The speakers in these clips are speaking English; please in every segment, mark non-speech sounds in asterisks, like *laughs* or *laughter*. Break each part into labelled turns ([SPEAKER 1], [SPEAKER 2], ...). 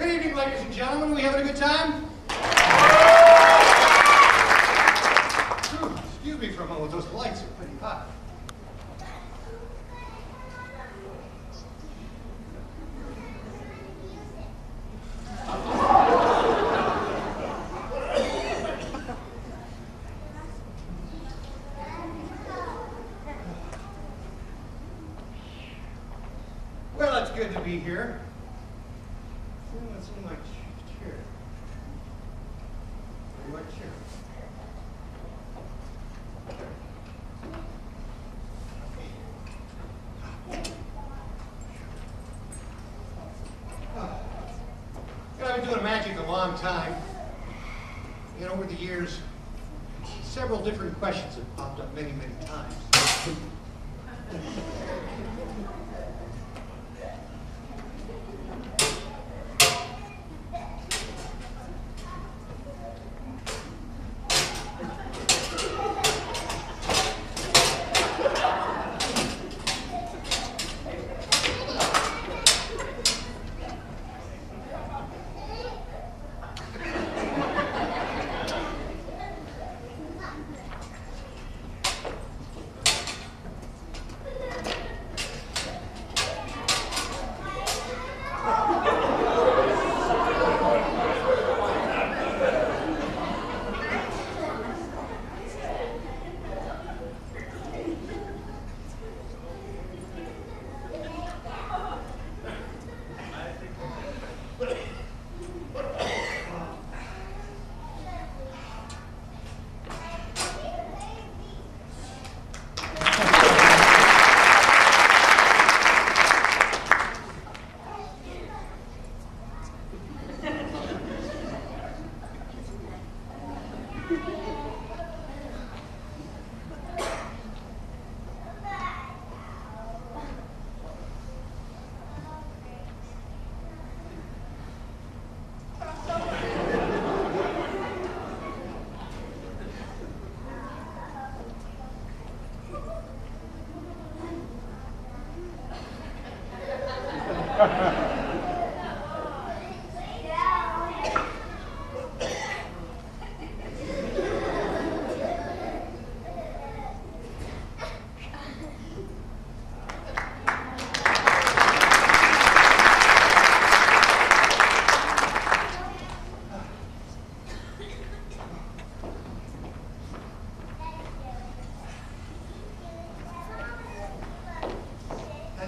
[SPEAKER 1] Good evening, ladies and gentlemen. Are we having a good time? Excuse me for a moment. Those lights are pretty hot. Well, it's good to be here. You know, I've been doing magic a long time. And over the years, several different questions have popped up many, many times.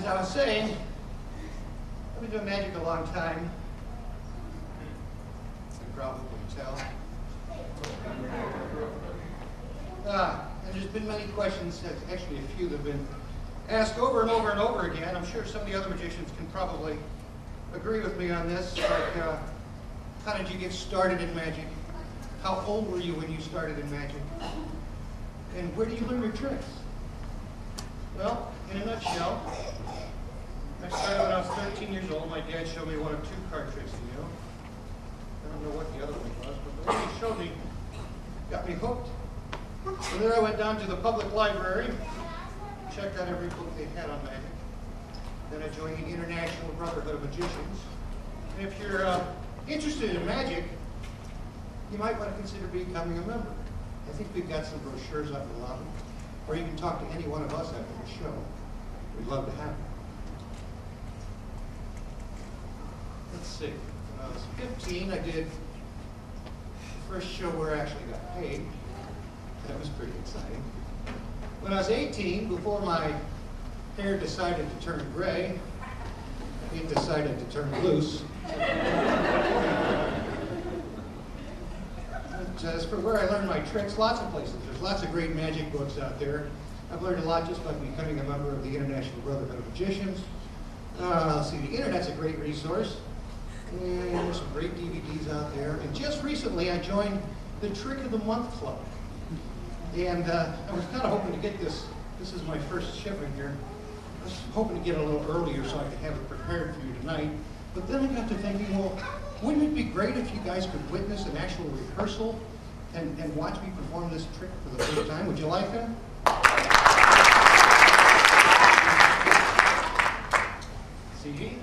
[SPEAKER 1] As I was saying, I've been doing magic a long time. You can probably tell. And there's been many questions, uh, actually a few that have been asked over and over and over again. I'm sure some of the other magicians can probably agree with me on this. Like, uh, how did you get started in magic? How old were you when you started in magic? And where do you learn your tricks? Well, in a nutshell, I started when I was 13 years old. My dad showed me one of two card tricks he knew. I don't know what the other one was, but the one he showed me got me hooked. From there I went down to the public library, checked out every book they had on magic. Then I joined the International Brotherhood of Magicians. And if you're uh, interested in magic, you might want to consider becoming a member. I think we've got some brochures up in the lobby, or you can talk to any one of us after the show. We'd love to have you. Let's see. When I was 15, I did the first show where I actually got paid. That was pretty exciting. When I was 18, before my hair decided to turn gray, it decided to turn loose. For where I learned my tricks, lots of places. There's lots of great magic books out there. I've learned a lot just by becoming a member of the International Brotherhood of Magicians. Uh, see, the internet's a great resource. And there's some great DVDs out there. And just recently, I joined the Trick of the Month Club. And uh, I was kind of hoping to get this. This is my first shipping here. I was hoping to get it a little earlier so I could have it prepared for you tonight. But then I got to thinking, well, wouldn't it be great if you guys could witness an actual rehearsal and, and watch me perform this trick for the first time? Would you like that? See?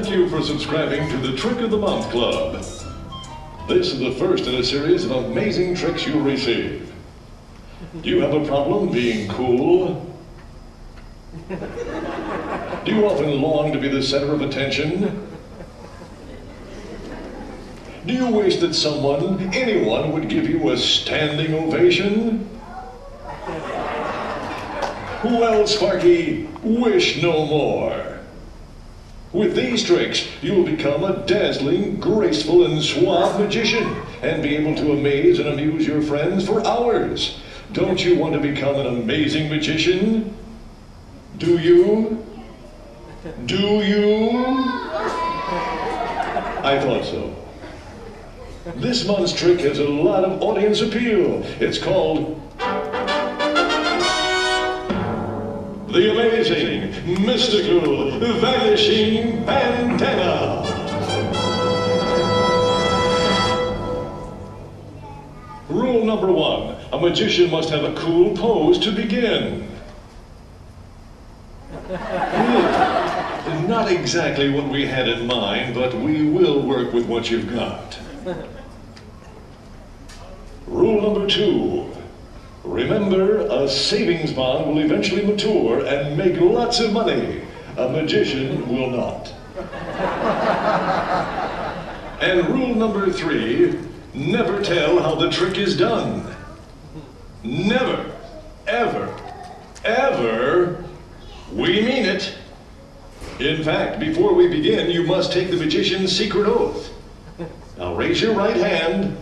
[SPEAKER 2] Thank you for subscribing to the Trick of the Month Club. This is the first in a series of amazing tricks you'll receive. Do you have a problem being cool? Do you often long to be the center of attention? Do you wish that someone, anyone, would give you a standing ovation? Well, Sparky, wish no more. With these tricks, you'll become a dazzling, graceful, and suave magician and be able to amaze and amuse your friends for hours. Don't you want to become an amazing magician? Do you? Do you? I thought so. This month's trick has a lot of audience appeal. It's called the amazing, mystical, vanishing bandana. Rule number one, a magician must have a cool pose to begin. Not exactly what we had in mind, but we will work with what you've got. Rule number two, Remember, a savings bond will eventually mature and make lots of money. A magician will not. *laughs* and rule number three, never tell how the trick is done. Never, ever, ever, we mean it. In fact, before we begin, you must take the magician's secret oath. Now raise your right hand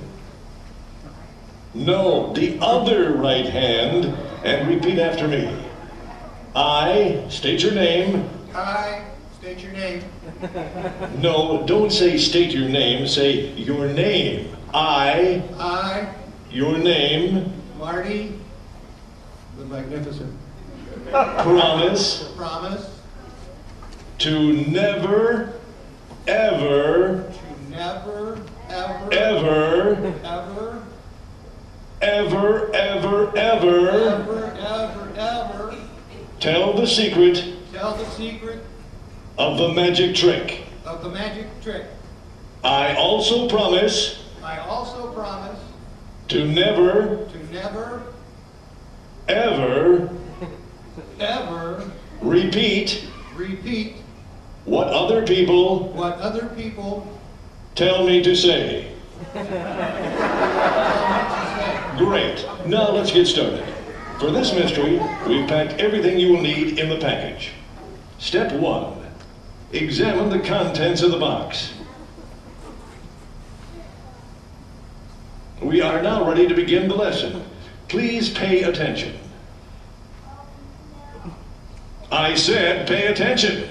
[SPEAKER 2] no, the other right hand, and repeat after me. I, state your name.
[SPEAKER 1] I, state your name. *laughs*
[SPEAKER 2] No, don't say state your name, say your name. I,
[SPEAKER 1] I,
[SPEAKER 2] your name,
[SPEAKER 1] Marty, the Magnificent,
[SPEAKER 2] promise
[SPEAKER 1] promise
[SPEAKER 2] to never, ever,
[SPEAKER 1] to never, ever,
[SPEAKER 2] ever,
[SPEAKER 1] ever,
[SPEAKER 2] ever, ever, ever
[SPEAKER 1] ever, ever, ever
[SPEAKER 2] tell the secret
[SPEAKER 1] tell the secret
[SPEAKER 2] of the magic trick.
[SPEAKER 1] of the magic trick.
[SPEAKER 2] I also promise
[SPEAKER 1] I also promise
[SPEAKER 2] to never,
[SPEAKER 1] to never,
[SPEAKER 2] ever
[SPEAKER 1] ever
[SPEAKER 2] repeat
[SPEAKER 1] repeat
[SPEAKER 2] what other people
[SPEAKER 1] what other people
[SPEAKER 2] tell me to say. *laughs*
[SPEAKER 1] tell me to say.
[SPEAKER 2] Great. Now let's get started. For this mystery, we've packed everything you will need in the package. Step one, examine the contents of the box. We are now ready to begin the lesson. Please pay attention. I said pay attention.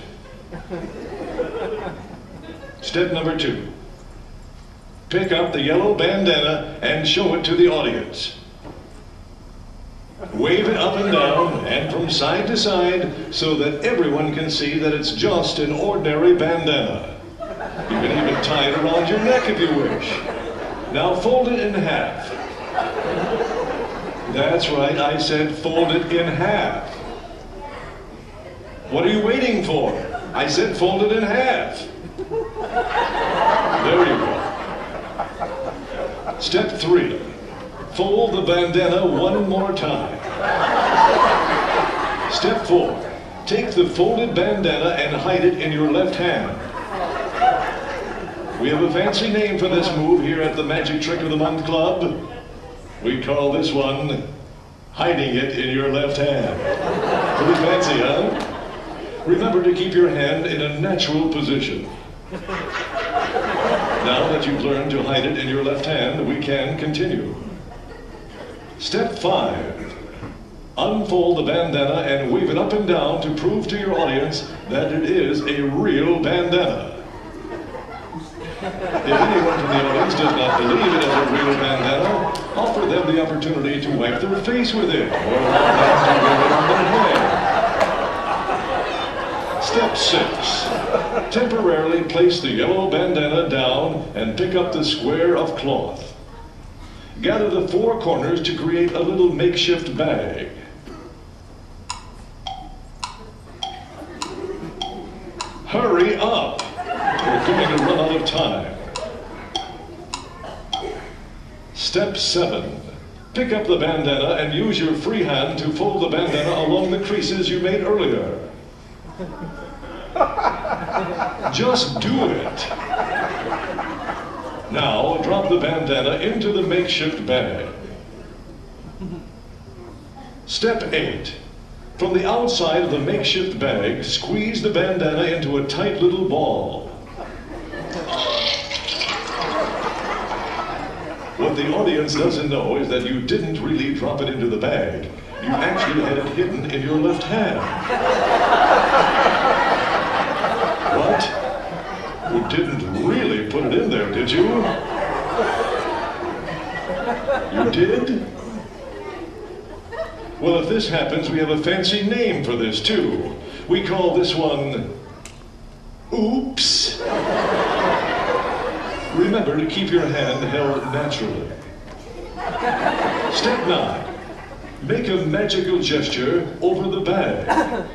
[SPEAKER 2] *laughs* Step number two. Pick up the yellow bandana and show it to the audience. Wave it up and down and from side to side so that everyone can see that it's just an ordinary bandana. You can even tie it around your neck if you wish. Now fold it in half. That's right, I said fold it in half. What are you waiting for? I said fold it in half. There you go. Step three, fold the bandana one more time. Step four, take the folded bandana and hide it in your left hand. We have a fancy name for this move here at the Magic Trick of the Month Club. We call this one hiding it in your left hand. Pretty fancy, huh? Remember to keep your hand in a natural position. Now that you've learned to hide it in your left hand, we can continue. Step five. Unfold the bandana and wave it up and down to prove to your audience that it is a real bandana. If anyone from the audience does not believe it is a real bandana, offer them the opportunity to wipe their face with it, or to it on their hair. Step six. Temporarily place the yellow bandana down and pick up the square of cloth. Gather the four corners to create a little makeshift bag. Hurry up! We're going to run out of time. Step 7. Pick up the bandana and use your free hand to fold the bandana along the creases you made earlier. *laughs* Just do it. Now drop the bandana into the makeshift bag. Step 8. From the outside of the makeshift bag, squeeze the bandana into a tight little ball. What the audience doesn't know is that you didn't really drop it into the bag. You actually had it hidden in your left hand. What? You didn't really put it in there, did you? You did? Well, if this happens, we have a fancy name for this, too. We call this one Oops. Remember to keep your hand held naturally. Step 9. Make a magical gesture over the bag.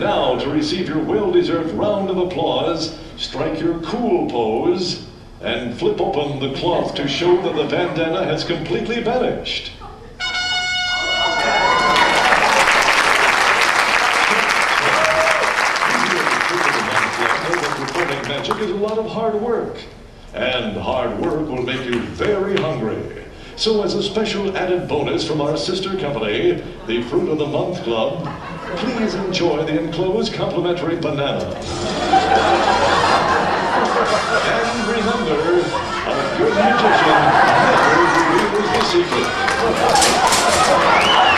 [SPEAKER 2] Now, to receive your well-deserved round of applause, strike your cool pose and flip open the cloth to show that the bandana has completely vanished. Performing magic is a lot of hard work, and hard work will make you very hungry. So, as a special added bonus from our sister company, the Fruit of the Month Club, please enjoy the enclosed complimentary banana. and remember, a good magician never reveals the secret.